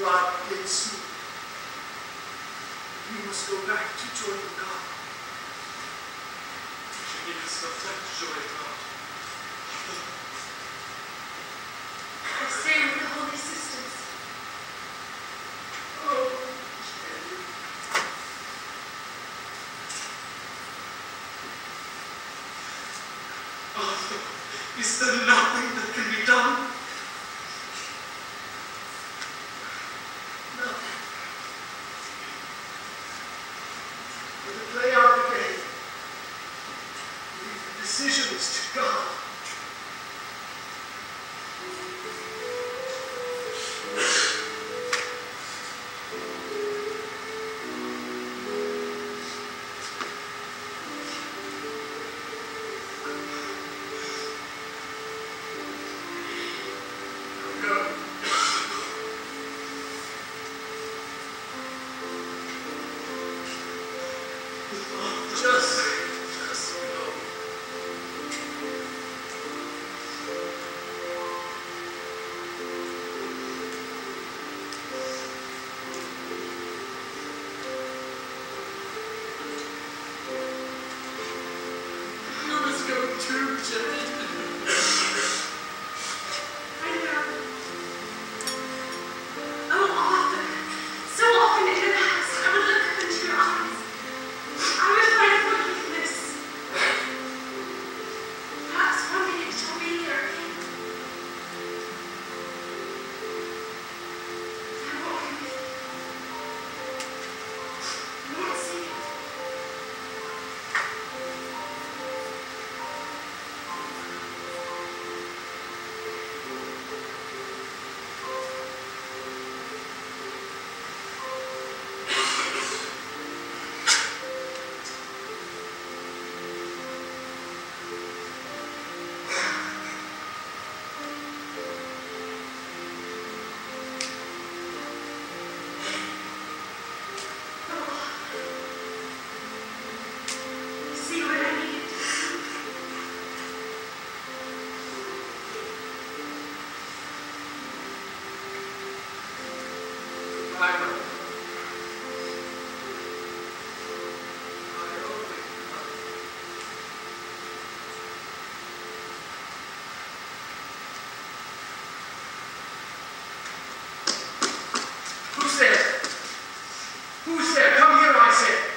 God cleansed me. We must go back to joy with God. give us go back to joy with God. I stand with the Holy Sisters. Oh, oh, is there nothing that can be done? true, Jimmy. Who's there? Who's there? Come here, I say.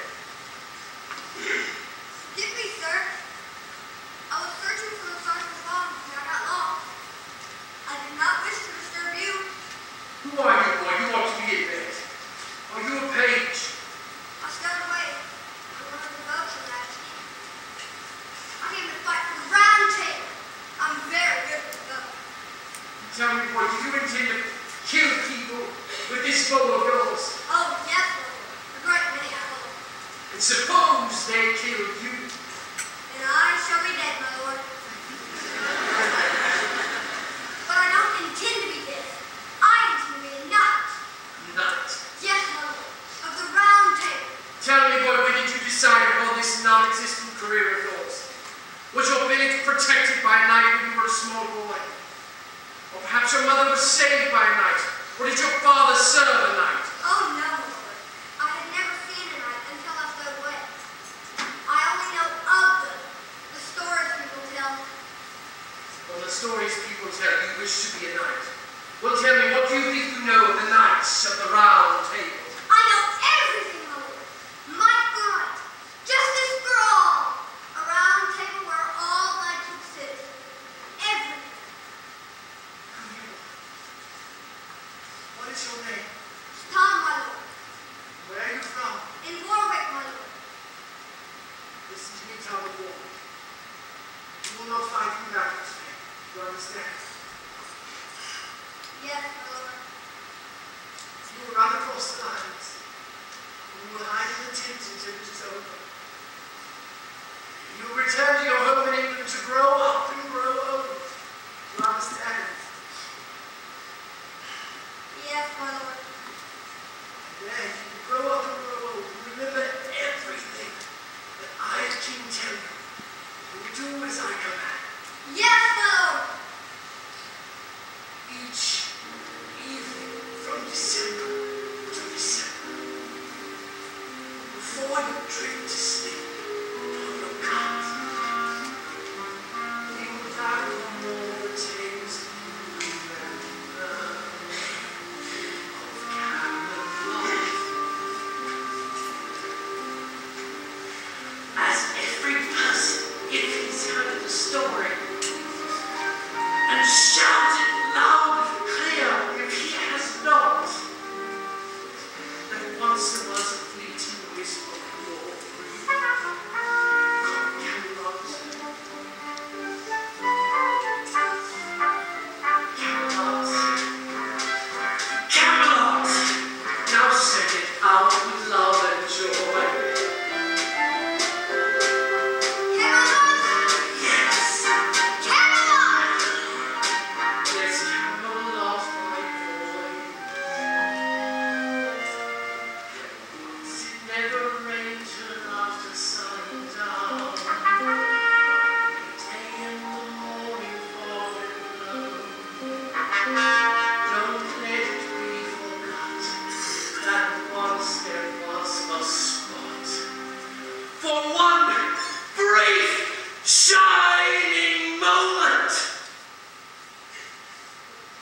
anymore. Do you intend to kill people with this bow of yours? Oh, definitely. A great many, I hope. And suppose they kill you. And I shall be dead, my lord. mother was saved by a knight? Or did your father serve a knight? Oh, no, Lord. I had never seen a knight until I was away. I only know of them, the stories people tell me. The stories people tell you wish to be a knight. Well, tell me, what do you think you know of the knights of the Round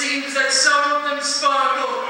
seems that some of them sparkle.